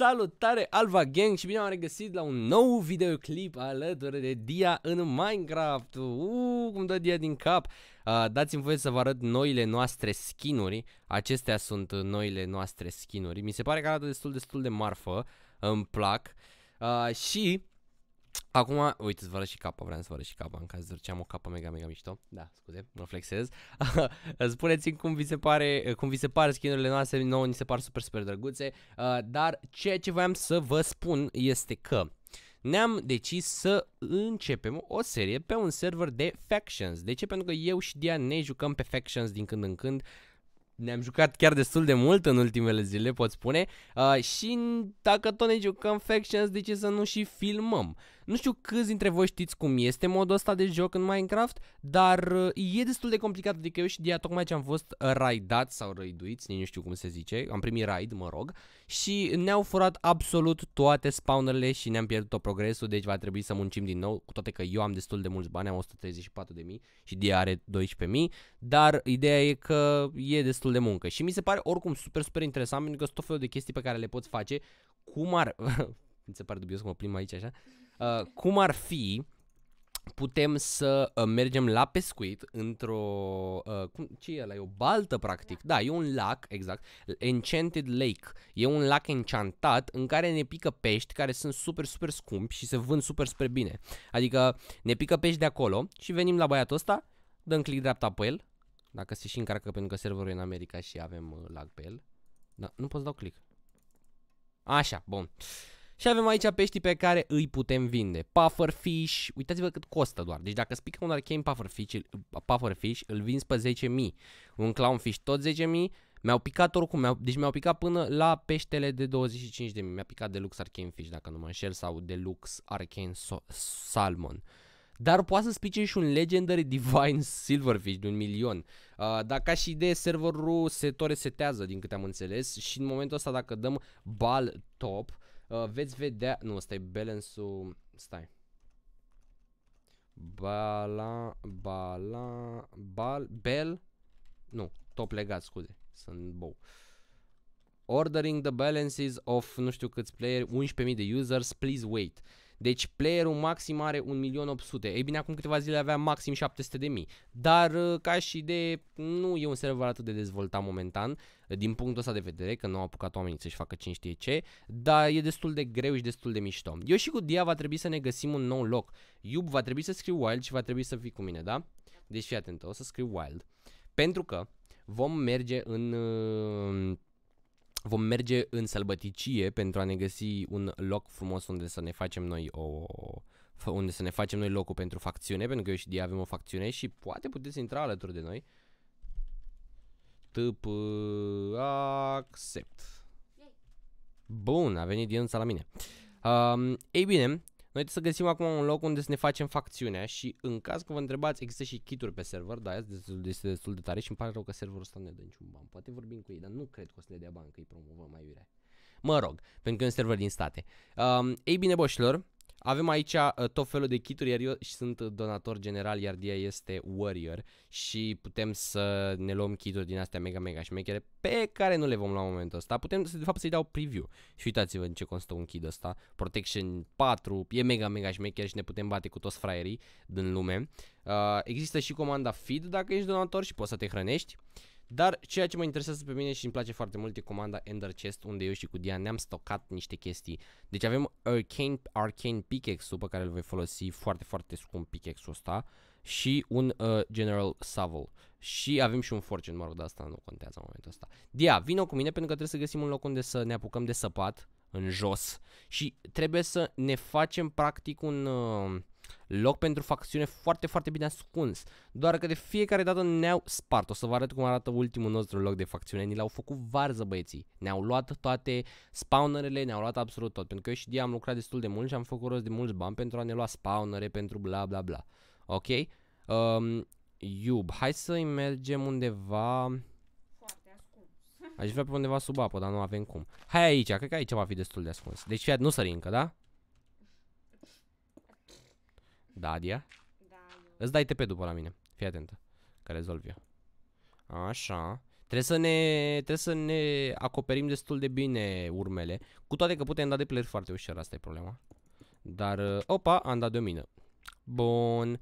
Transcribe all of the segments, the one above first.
Salutare Alva Gang și bine am regăsit la un nou videoclip alături de Dia în Minecraft. Uuu, cum dă Dia din cap. Uh, Dați-mi voie să vă arăt noile noastre skinuri. Acestea sunt noile noastre skinuri. Mi se pare că arată destul, destul de marfă. Îmi plac. Uh, Și Acum, uite, să vă arăt și capa, vreau să vă arăt și capa în caz de ce am o capă mega, mega mișto. Da, scuze, mă flexez. Spuneți-mi cum vi se pare, cum vi se pare skinurile noastre, nouă ni se par super, super drăguțe. Uh, dar ceea ce voiam să vă spun este că ne-am decis să începem o serie pe un server de factions. De ce? Pentru că eu și Dian ne jucăm pe factions din când în când ne-am jucat chiar destul de mult în ultimele zile, pot spune, uh, și dacă tot ne jucăm Factions, de ce să nu și filmăm? Nu știu câți dintre voi știți cum este modul ăsta de joc în Minecraft, dar uh, e destul de complicat, adică eu și Dia tocmai ce am fost raidați sau răiduiți, nu știu cum se zice, am primit raid, mă rog, și ne-au furat absolut toate spawnerele și ne-am pierdut tot progresul, deci va trebui să muncim din nou, cu toate că eu am destul de mulți bani, am 134.000 și Dia are 12.000, dar ideea e că e destul de muncă. Și mi se pare oricum super, super interesant pentru că sunt tot felul de chestii pe care le poți face, cum ar... mi se pare dubios că mă plim aici așa, uh, cum ar fi putem să uh, mergem la pescuit într-o, uh, cum, ce e ăla, e o baltă practic, da, e un lac, exact, Enchanted Lake, e un lac enchantat în care ne pică pești care sunt super, super scumpi și se vând super, super bine, adică ne pică pești de acolo și venim la băiatul ăsta, dăm click dreapta pe el, dacă se și încarcă pentru că serverul e în America și avem uh, lag pe el, da, nu pot să dau click. Așa, bun. Și avem aici peștii pe care îi putem vinde. Pufferfish, uitați-vă cât costă doar. Deci dacă spică un arcane pufferfish, pufferfish îl vinzi pe 10.000. Un clownfish tot 10.000. Mi-au picat oricum, mi deci mi-au picat până la peștele de 25.000. Mi-a picat Deluxe Arcane Fish, dacă nu mă înșel, sau Deluxe Arcane so Salmon. Dar poate să spice și un Legendary Divine Silverfish de un milion. Uh, dacă și de serverul se tot resetează, din câte am înțeles, și în momentul ăsta dacă dăm bal top, uh, veți vedea... Nu, ăsta e balance-ul... Stai. Bala... Bala... Bal... Bell... Nu, top legat, scuze. Sunt bou. Ordering the balances of nu știu câți player, 11.000 de users, please wait. Deci playerul maxim are 1.800.000. Ei bine, acum câteva zile avea maxim 700.000. Dar uh, ca și de nu e un server atât de dezvoltat momentan din punctul ăsta de vedere, că nu au apucat oamenii să-și facă cine știe ce, dar e destul de greu și destul de mișto. Eu și cu Dia va trebui să ne găsim un nou loc. Iub va trebui să scriu Wild și va trebui să fii cu mine, da? Deci fii atent, o să scriu Wild. Pentru că vom merge în... Uh, vom merge în sălbăticie pentru a ne găsi un loc frumos unde să ne facem noi o unde să ne facem noi locul pentru facțiune, pentru că eu și Dia avem o facțiune și poate puteți intra alături de noi. Tâp accept. Bun, a venit Dionța la mine. Um, ei bine, noi trebuie să găsim acum un loc unde să ne facem facțiunea și în caz că vă întrebați, există și kituri pe server, da, este destul, este destul de tare și îmi pare rău că serverul ăsta nu ne dă niciun ban. Poate vorbim cu ei, dar nu cred că o să ne dea bani că îi promovăm mai iurea. Mă rog, pentru că e un server din state. Um, ei bine, boșilor, avem aici uh, tot felul de kituri, iar eu sunt donator general, iar Dia este warrior și putem să ne luăm kituri din astea mega mega șmechere pe care nu le vom lua în momentul ăsta. Putem de fapt să-i dau preview și uitați-vă în ce constă un kit ăsta. Protection 4, e mega mega șmecher și ne putem bate cu toți fraierii din lume. Uh, există și comanda feed dacă ești donator și poți să te hrănești. Dar ceea ce mă interesează pe mine și îmi place foarte mult e comanda Ender Chest, unde eu și cu Dian ne-am stocat niște chestii. Deci avem Arcane, Arcane Pickaxe-ul pe care îl voi folosi foarte, foarte scump pickaxe-ul ăsta și un uh, General Savel. Și avem și un Fortune, mă rog, dar asta nu contează în momentul ăsta. Dia, vină cu mine pentru că trebuie să găsim un loc unde să ne apucăm de săpat în jos și trebuie să ne facem practic un... Uh, Loc pentru facțiune foarte, foarte bine ascuns. Doar că de fiecare dată ne-au spart. O să vă arăt cum arată ultimul nostru loc de facțiune. Ni l-au făcut varză băieții. Ne-au luat toate spawnerele, ne-au luat absolut tot. Pentru că eu și Dia am lucrat destul de mult și am făcut rost de mulți bani pentru a ne lua spawnere, pentru bla bla bla. Ok? Um, Iub, hai să-i mergem undeva... Aș vrea pe undeva sub apă, dar nu avem cum. Hai aici, cred că aici va fi destul de ascuns. Deci fiat, nu sări încă, da? Da, Adia? Da, eu. Îți dai TP după la mine. Fii atentă. Că rezolv eu. Așa. Trebuie să ne, trebuie să ne acoperim destul de bine urmele. Cu toate că putem da de player foarte ușor, asta e problema. Dar, uh, opa, am dat de o mină. Bun.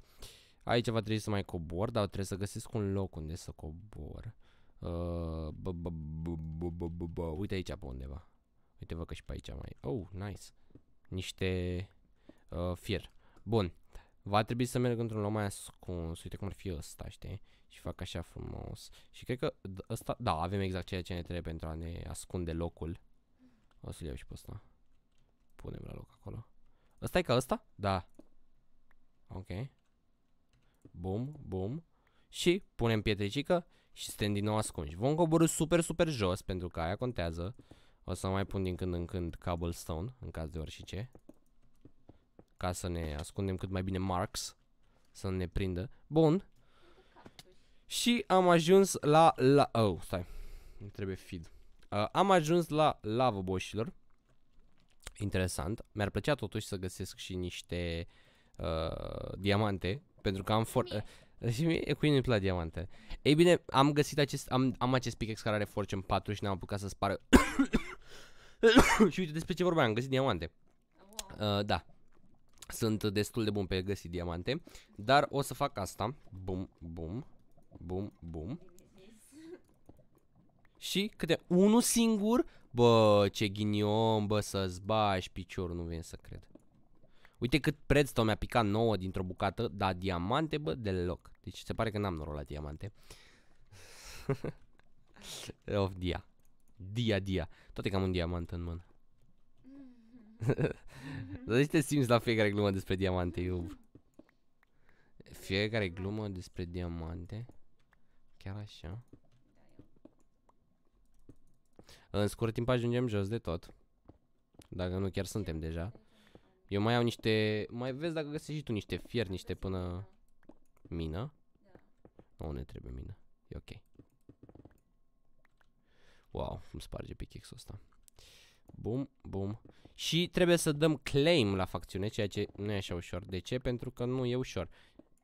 Aici va trebui să mai cobor, dar trebuie să găsesc un loc unde să cobor. Uh, bă, bă, bă, bă, bă, bă, bă. Uite aici pe undeva. Uite vă că și pe aici mai... Oh, nice. Niște uh, fier. Bun. Va trebui să merg într-un loc mai ascuns. Uite cum ar fi ăsta, știi? Și fac așa frumos. Și cred că ăsta... Da, avem exact ceea ce ne trebuie pentru a ne ascunde locul. O să-l iau și pe ăsta. Punem la loc acolo. Ăsta e ca ăsta? Da. Ok. Bum, bum. Și punem pietricică și suntem din nou ascunși. Vom coborâ super, super jos pentru că aia contează. O să mai pun din când în când cobblestone în caz de orice. Ca să ne ascundem cât mai bine marks. Să ne prindă. Bun. Și am ajuns la... la oh, stai. Nu trebuie feed. Uh, am ajuns la lava boșilor. Interesant. Mi-ar plăcea totuși să găsesc și niște uh, diamante. Pentru că am for... Uh, și mie, cui nu-i plac diamante. Ei bine, am găsit acest, am, am acest pickaxe care are Fortune 4 și ne-am apucat să spară. și uite despre ce vorbeam, am găsit diamante. Uh, da. Sunt destul de bun pe găsit diamante. Dar o să fac asta. Bum, bum, bum, bum. Și câte unul singur Bă, ce ghinion, bă, să-ți bași piciorul, nu vine să cred. Uite cât preț mi-a picat nouă dintr-o bucată, dar diamante, bă, deloc. Deci se pare că n-am noroc la diamante. of dia. Dia, dia. Toate că am un diamant în mână. Dar te simți la fiecare glumă despre diamante, iub. Fiecare glumă despre diamante. Chiar așa. În scurt timp ajungem jos de tot. Dacă nu chiar suntem deja. Eu mai au niște... Mai vezi dacă găsești și tu niște fier, niște până... Mină? Nu ne trebuie mină. E ok. Wow, îmi sparge pickaxe-ul ăsta. Bum, bum. Și trebuie să dăm claim la facțiune, ceea ce nu e așa ușor. De ce? Pentru că nu e ușor.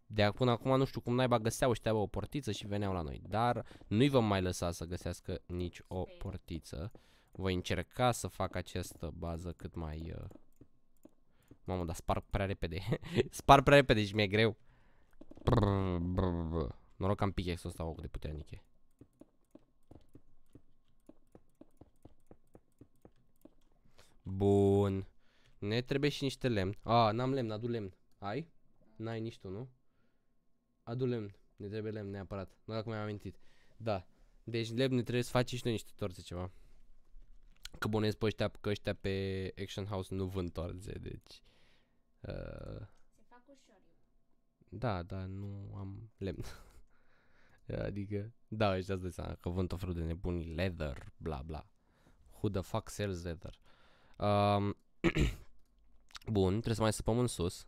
De până acum nu știu cum naiba găseau ăștia o portiță și veneau la noi. Dar nu-i vom mai lăsa să găsească nici o portiță. Voi încerca să fac această bază cât mai... Uh... Mamă, dar spar prea repede. spar prea repede și mi-e greu. Brr, brr, brr. Noroc că am pickaxe-ul ăsta o de puternic e. Bun. Ne trebuie și niște lemn. A, n-am lemn, adu lemn. Ai? N-ai nici tu, nu? Adu lemn. Ne trebuie lemn neapărat. Nu dacă mi-am amintit. Da. Deci lemn ne trebuie să faci și noi niște torțe ceva. Că bănesc pe ăștia, că ăștia pe Action House nu vând torțe, deci... Uh, Se fac ușor. da, da, nu am lemn. adică, da, ăștia îți seama că vând tot felul de nebuni, leather, bla bla. Who the fuck sells leather? Um, Bun, trebuie să mai săpăm în sus.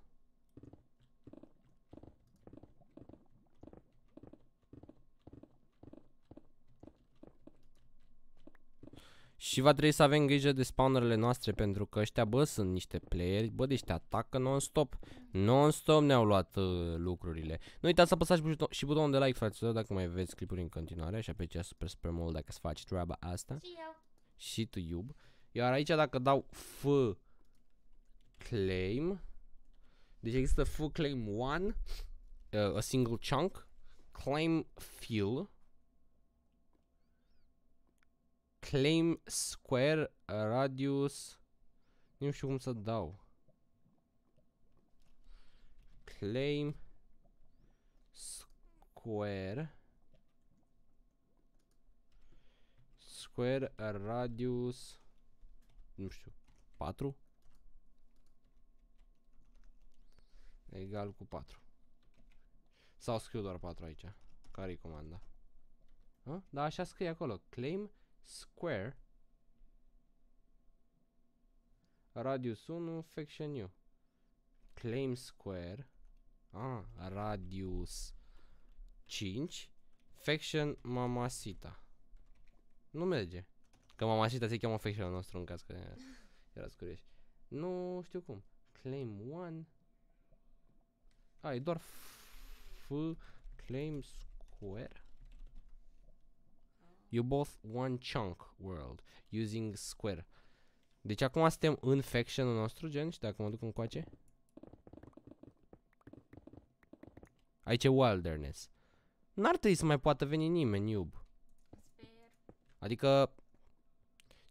Și va trebui să avem grijă de spawnerele noastre pentru că ăștia, bă, sunt niște playeri, bă, deci te atacă non-stop. Non-stop ne-au luat uh, lucrurile. Nu uitați să apăsați buton și butonul de like, fraților, dacă mai veți clipuri în continuare și apreciem super, super mult dacă să faci treaba asta. Și eu. Și tu, iub. Iar aici dacă dau F claim, deci există F claim 1, uh, a single chunk, claim fuel, claim square radius nu știu cum să dau. Claim square square radius nu știu. 4 egal cu 4 sau scriu doar 4 aici. Care e comanda? Hă? Da, așa scrie acolo. Claim square radius 1 faction u. Claim square. Ah, radius 5 faction mamasita. Nu merge că mamasita se cheamă faction nostru în caz că erați curioși nu știu cum claim 1 a, e doar f claim square You both one chunk world using square. Deci acum suntem în faction nostru, gen, și dacă mă duc încoace. Aici e wilderness. N-ar trebui să mai poată veni nimeni, iub. Sper. Adică,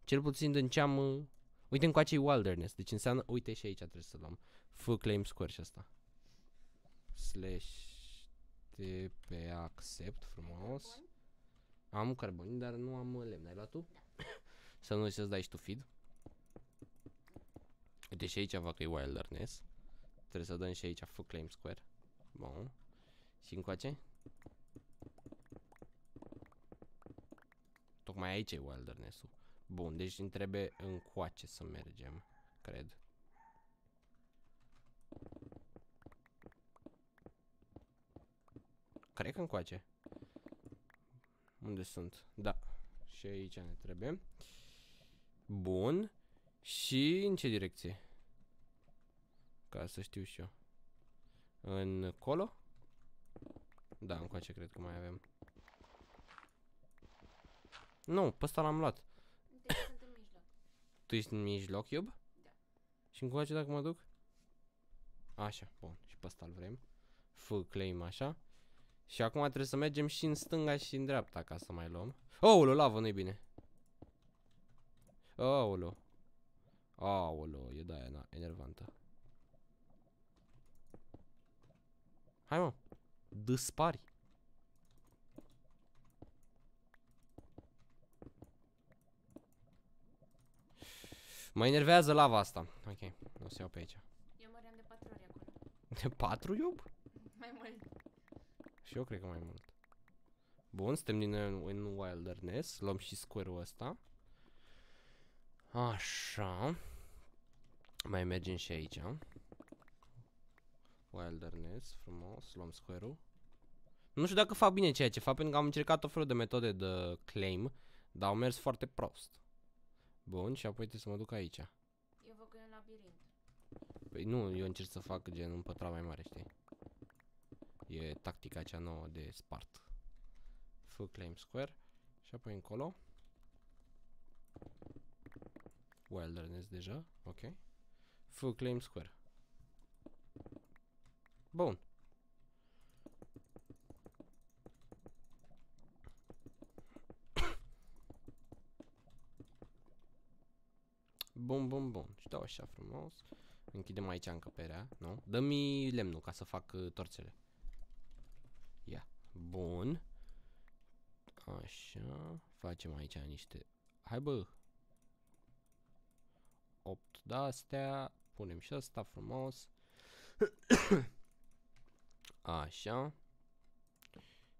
cel puțin din ce am... uh, Uite încoace e wilderness, deci înseamnă... Uite și aici trebuie să luăm. Full claim square și asta. Slash TP accept, frumos. Bun. Am carboni, dar nu am uh, lemn. Ai luat tu? să nu uiți să-ți dai și tu feed. Uite și aici văd că e wilderness. Trebuie să dăm și aici full claim square. Bun. Și încoace? Tocmai aici e wilderness-ul. Bun, deci îmi trebuie încoace să mergem, cred. Cred că încoace. Unde sunt? Da. Și aici ne trebuie. Bun. Și în ce direcție? Ca să știu și eu. În colo? Da, încoace cred că mai avem. Nu, pe ăsta l-am luat. Uite, sunt în mijloc. Tu ești în mijloc, Iub? Da. Și încoace dacă mă duc? Așa, bun. Și pe ăsta-l vrem. Full claim, așa. Și acum trebuie să mergem și în stânga și în dreapta ca să mai luăm. Oulu, lavă, nu-i bine. Oulu. Aolo, e de-aia na, enervantă. Hai mă. Dispari. Mă enervează lava asta. Ok, o să iau pe aici. Eu măream de patru ori acolo. De patru iub? Mai mult. Și eu cred că mai mult. Bun, suntem din nou în Wilderness. Luăm și square-ul ăsta. Așa. Mai mergem și aici. Wilderness, frumos. Luăm square-ul. Nu știu dacă fac bine ceea ce fac, pentru că am încercat tot felul de metode de claim, dar au mers foarte prost. Bun, și apoi trebuie să mă duc aici. Eu văd că e un labirint. Păi nu, eu încerc să fac gen un pătrat mai mare, știi? E tactica cea nouă de spart. Full claim square. Și apoi încolo. Wilderness deja, ok. Full claim square. Bun. Bun, bun, bun. Și dau așa frumos. Închidem aici încăperea, nu? Dă-mi lemnul ca să fac uh, torțele. Ia. Bun. Așa. Facem aici niște... Hai bă! 8 de-astea. Punem și asta frumos. Așa.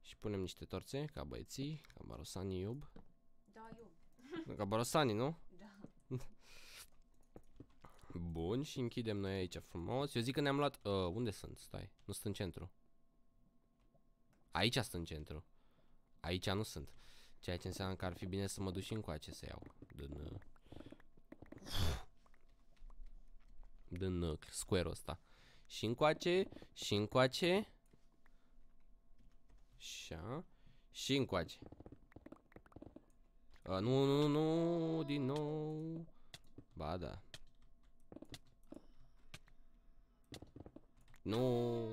Și punem niște torțe, ca băieții, ca barosanii iub. Da, eu. Ca barosanii, nu? Da. Bun, și închidem noi aici frumos. Eu zic că ne-am luat... Uh, unde sunt? Stai, nu sunt în centru. Aici sunt în centru. Aici nu sunt. Ceea ce înseamnă că ar fi bine să mă duc și încoace să iau. Din... Uh, din uh, square-ul ăsta. Și încoace, și încoace. Așa. Și încoace. Uh, nu, nu, nu, din nou. Ba da. Nu.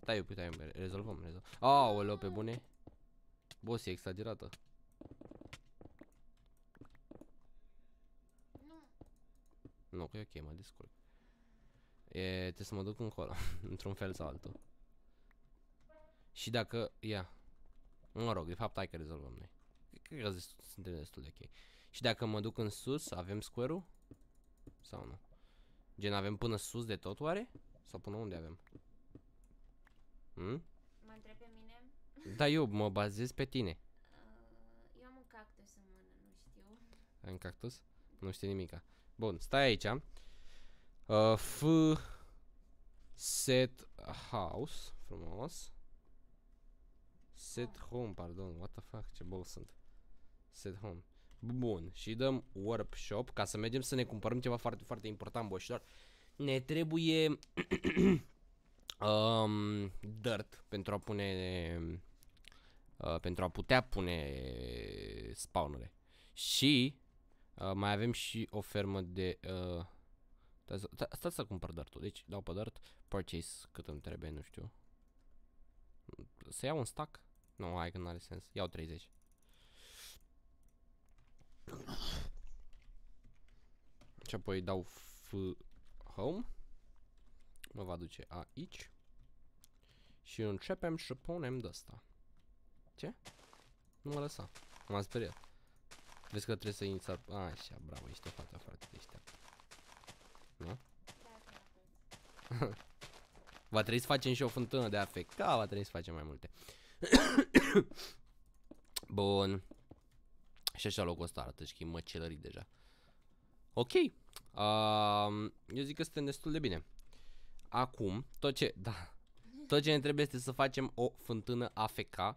Stai, uite, stai, rezolvăm, rezolvăm. Aoleu, pe bune. Boss, e exagerată. Nu. Nu, că e ok, mă descurc. E, trebuie să mă duc încolo, într-un fel sau altul. Și dacă, ia. Mă rog, de fapt, hai că rezolvăm noi. Cred că dest- suntem destul de ok. Și dacă mă duc în sus, avem square-ul? Sau nu? Gen, avem până sus de tot, oare? Sau până unde avem? Hmm? Mă întreb pe mine. Da, eu mă bazez pe tine. Uh, eu am un cactus în mână, nu știu. Ai un cactus? Nu știu nimica. Bun, stai aici. Uh, F set house, frumos. Set home, pardon, what the fuck, ce bol sunt. Set home. Bun, și dăm workshop ca să mergem să ne cumpărăm ceva foarte, foarte important, boșilor. Ne trebuie um, dirt pentru a pune uh, pentru a putea pune spawnere. Și uh, mai avem și o fermă de... Uh, stați- sta- stați să cumpăr dartul. Deci dau pe dart, purchase cât îmi trebuie, nu știu. Să iau un stack? Nu, hai că nu are sens. Iau 30. Și apoi dau F home. Mă va duce aici. Și începem și punem de asta. Ce? Nu mă lăsa. M-am speriat. Vezi că trebuie să inițial... Așa, bravo, ești o fată foarte deșteaptă. Nu? Va trebui să facem și o fântână de AFK, va trebui să facem mai multe. Bun. Și așa locul ăsta arată și măcelării deja. Ok. Um, eu zic că suntem destul de bine. Acum, tot ce... Da. Tot ce ne trebuie este să facem o fântână AFK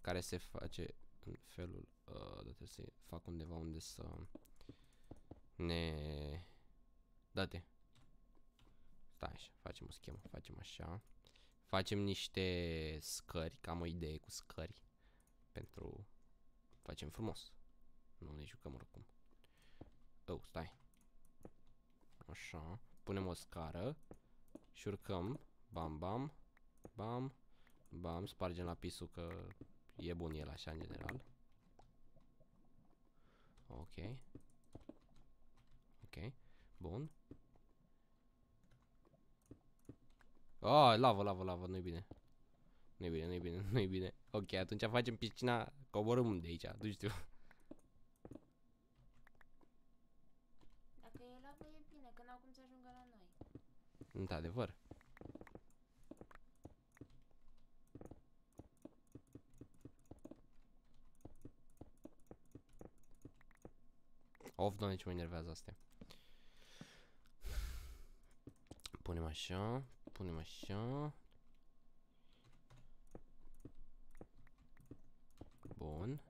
care se face în felul... Uh, dar trebuie să fac undeva unde să ne... Date. Stai așa, facem o schemă, facem așa. Facem niște scări, că am o idee cu scări. Pentru... Facem frumos. Nu ne jucăm oricum. Oh, stai. Așa. Punem o scară. Și șurcăm. Bam, bam. Bam. Bam. Spargem la pisul că e bun el așa în general. Ok. Ok. Bun. Oh, lavă, lavă, lavă, nu-i bine. Nu-i bine, nu-i bine, nu-i bine. Ok, atunci facem piscina, coborâm de aici, nu știu. Dacă e lavă e bine, că n-au cum să ajungă la noi. Într-adevăr. Of, doamne, ce mă enervează astea. Punem așa, punem așa. Bun.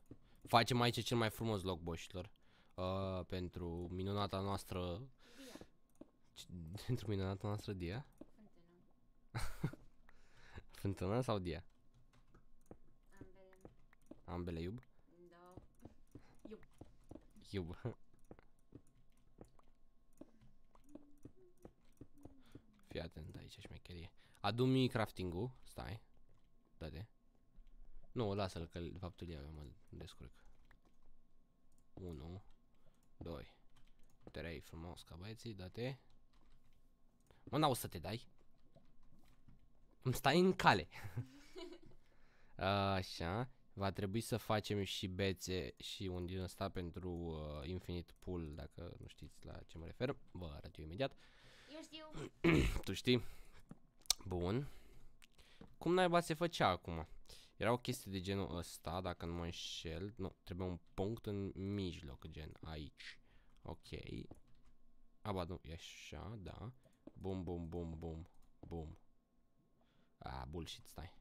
Facem aici cel mai frumos loc, boșilor. Uh, pentru minunata noastră... Dia, Pentru minunata noastră dia. fântână. Fântână sau dia? Ambele. Ambele iub? Da. Iub. Fii atent aici șmecherie. Adu-mi crafting-ul. Stai. Dă-te. Nu, lasă-l că de fapt îl iau eu mă descurc. 1 2 3 frumos ca băieții, dă-te. Mă, n-au să te dai. Îmi stai în cale. Așa. Va trebui să facem și bețe și un din ăsta pentru uh, Infinite Pool, dacă nu știți la ce mă refer. Vă arăt eu imediat. Eu știu. Tu știi? Bun. Cum naiba se făcea acum? Era o chestie de genul ăsta, dacă nu mă înșel. Nu, trebuie un punct în mijloc, gen aici. Ok. Aba, nu, e așa, da. Bum, bum, bum, bum, bum. Ah, bullshit, stai.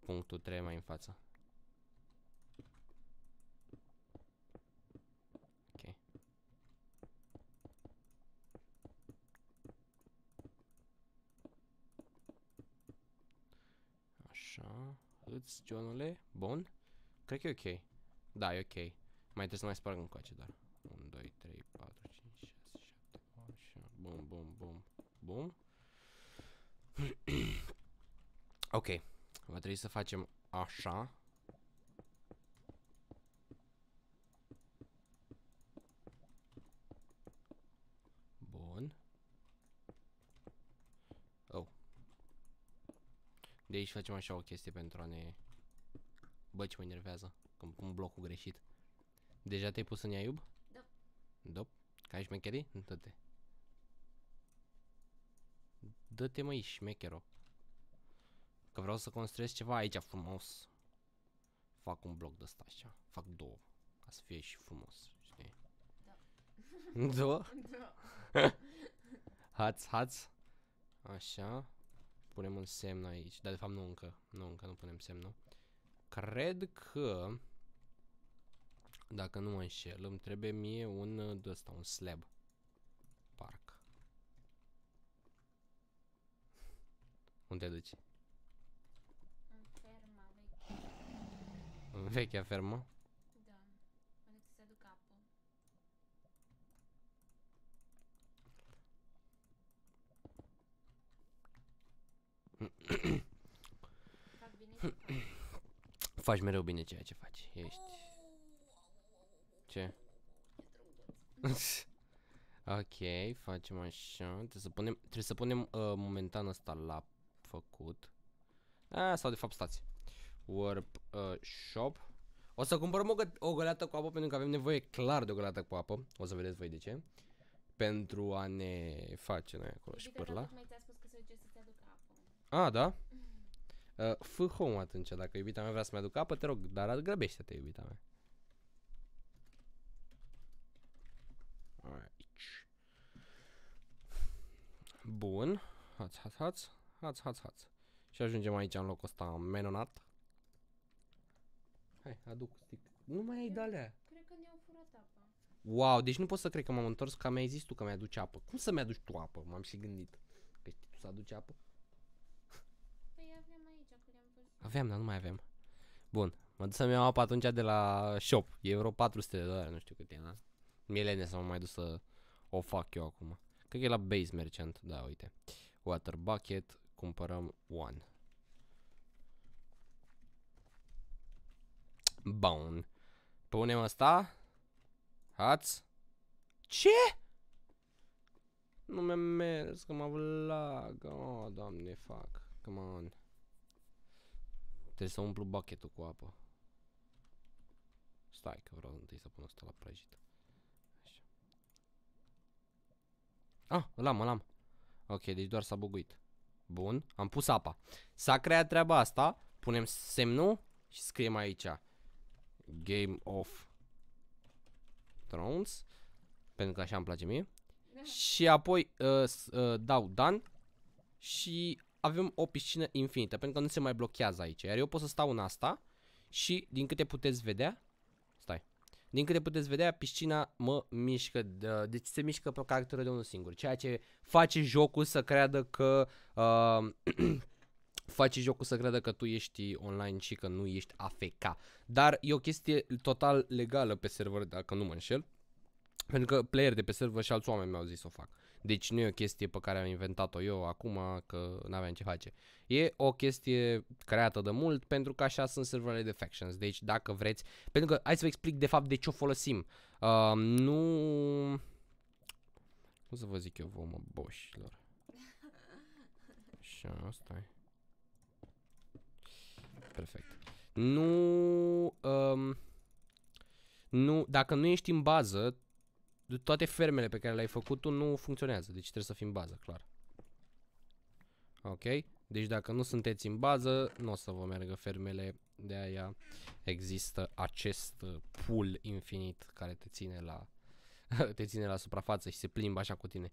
Punctul trebuie mai în față. Ok. Așa. Îți, Johnule. Bun. Cred că e ok. Da, e ok. Mai trebuie să mai sparg încoace, dar. 1, 2, 3, 4, 5, 6, 7, 8, așa. Bum, bum, bum, bum. ok. Va trebui să facem așa. Bun. Oh. De aici facem așa o chestie pentru a ne... Bă, ce mă enervează. Când pun blocul greșit. Deja te-ai pus în ea, iub? Da. Dop. Ca ai șmecherii? Dă-te. Dă-te măi, șmechero. Că vreau să construiesc ceva aici frumos. Fac un bloc de ăsta așa. Fac două. Ca să fie și frumos. Știi? Da. Două? Da. Haț, haț. Așa. Punem un semn aici. Dar de fapt nu încă. Nu încă nu punem semnul. Cred că dacă nu mă înșel, îmi trebuie mie un uh, de ăsta, un slab. Unde te duci? În ferma veche. În vechea fermă. Da. Unde ți se aduc apă. Fac bine și fac. Faci mereu bine ceea ce faci. Ești... Ce? ok, facem așa. Trebuie să punem, trebuie să punem uh, momentan ăsta la făcut. A, sau de fapt stați. Warp uh, shop. O să cumpărăm o, gă- o găleată cu apă pentru că avem nevoie clar de o găleată cu apă. O să vedeți voi de ce. Pentru a ne face noi acolo și Uite că pârla. tocmai ți-a spus că se duce să-ți aducă apă. A, da? Uh, fă home atunci, dacă iubita mea vrea să-mi aducă apă, te rog, dar grăbește-te, iubita mea. Aici. Bun. Hați, hați, hați. Hați, hați, hați. Și ajungem aici în locul ăsta menonat. Hai, aduc stick. Nu mai ai de-alea. Cred că ne-au furat apa. Wow, deci nu pot să cred că m-am întors ca mi-ai zis tu că mi-aduci apă. Cum să mi-aduci tu apă? M-am și gândit. Că știi tu să aduci apă? Păi aveam aici, că le-am văzut. Aveam, dar nu mai avem. Bun, mă duc să-mi iau apă atunci de la shop. E vreo 400 de dolari, nu știu cât e, da? Mielene să mă mai duc să o fac eu acum. Cred că e la Base Merchant, da, uite. Water bucket, cumpărăm one. Bun. Punem asta. Hați. Ce? Nu mi-a mers, că mă vlagă. Oh, doamne, fac. Come on. Trebuie să umplu bucketul cu apă. Stai că vreau întâi să pun asta la prăjit. Așa. Ah, îl am, îl am. Ok, deci doar s-a buguit. Bun, am pus apa. S-a creat treaba asta. Punem semnul și scriem aici. Game of Thrones. Pentru că așa îmi place mie. Și apoi uh, s- uh, dau done și avem o piscină infinită, pentru că nu se mai blochează aici. Iar eu pot să stau în asta și din câte puteți vedea, stai, din câte puteți vedea, piscina mă mișcă, de, deci se mișcă pe o caracteră de unul singur, ceea ce face jocul să creadă că uh, face jocul să creadă că tu ești online și că nu ești AFK. Dar e o chestie total legală pe server, dacă nu mă înșel. Pentru că player de pe server și alți oameni mi-au zis să o fac. Deci nu e o chestie pe care am inventat-o eu acum că n-aveam ce face. E o chestie creată de mult pentru că așa sunt serverele de factions. Deci dacă vreți, pentru că hai să vă explic de fapt de ce o folosim. Uh, nu... Cum să vă zic eu vouă mă boșilor. Așa, stai. Perfect. Nu... Um, nu, dacă nu ești în bază, toate fermele pe care le-ai făcut tu nu funcționează, deci trebuie să fii în bază, clar. Ok? Deci dacă nu sunteți în bază, nu o să vă meargă fermele, de aia există acest uh, pool infinit care te ține la te ține la suprafață și se plimbă așa cu tine.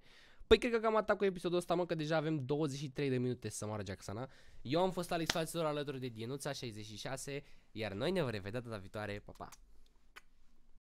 Păi cred că cam atât cu episodul ăsta, mă, că deja avem 23 de minute să moară Jacksana. Eu am fost Alex Faților alături de Dienuța66, iar noi ne vom revedea data viitoare. Pa, pa!